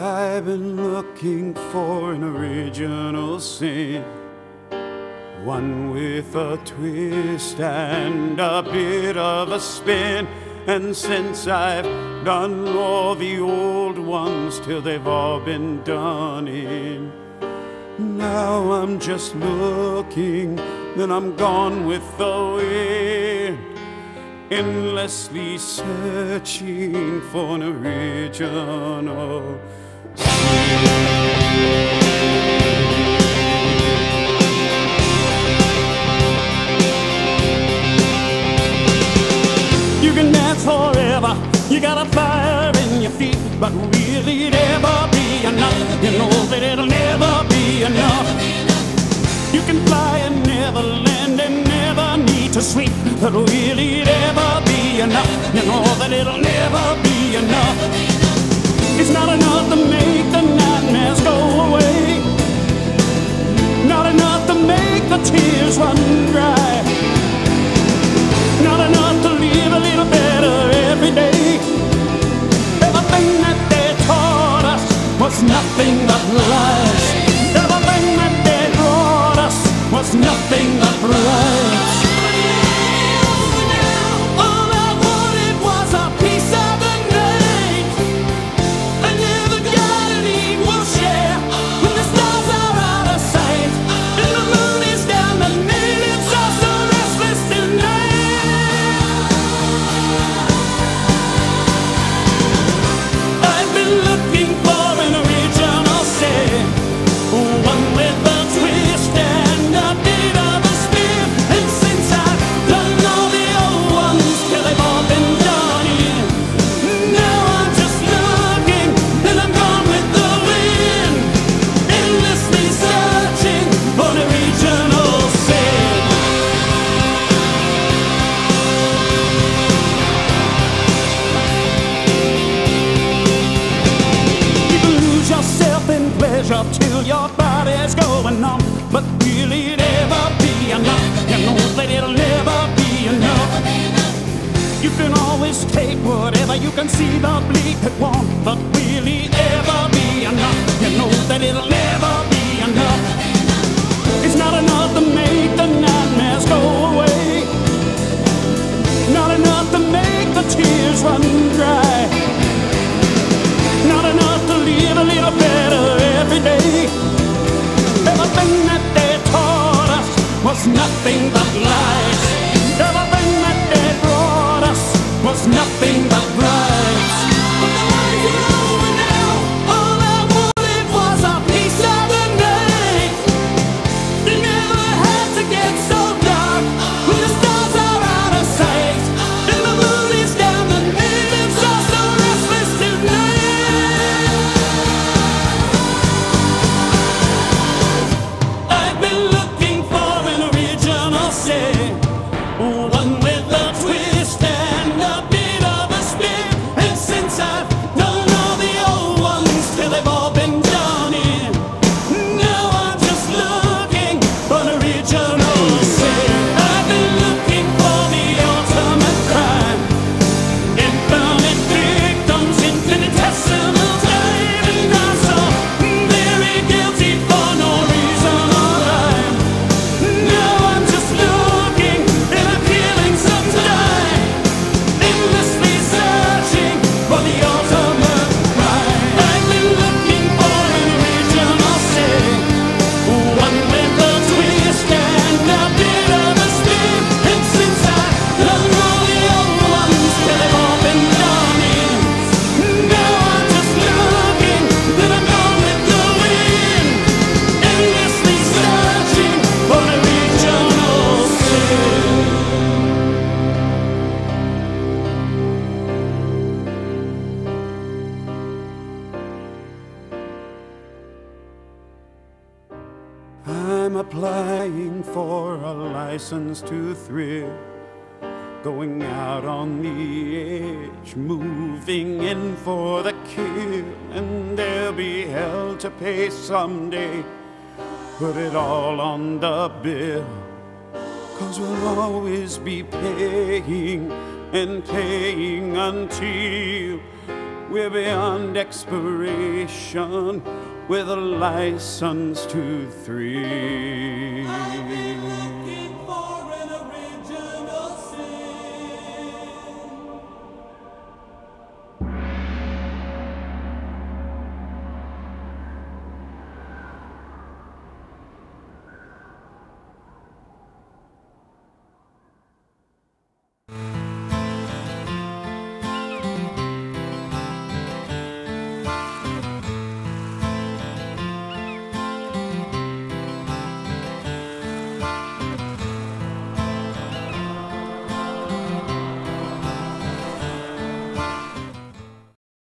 I've been looking for an original sin. One with a twist and a bit of a spin. And since I've done all the old ones till they've all been done in, now I'm just looking, then I'm gone with the wind. Endlessly searching for an original You can dance forever, you got a fire in your feet, but will it ever be enough? You know that it'll never be enough. You can fly and never land and never need to sleep, but will it ever be enough? You know that it'll never be enough. It's not enough to pleasure till your body's going numb. But will it ever be enough? You know that it'll never be enough. You can always take whatever you can see the bleak at one. But will it nothing but I'm applying for a license to thrill. Going out on the edge, moving in for the kill. And there'll be hell to pay someday. Put it all on the bill. Cause we'll always be paying and paying until We're beyond expiration with a license to three.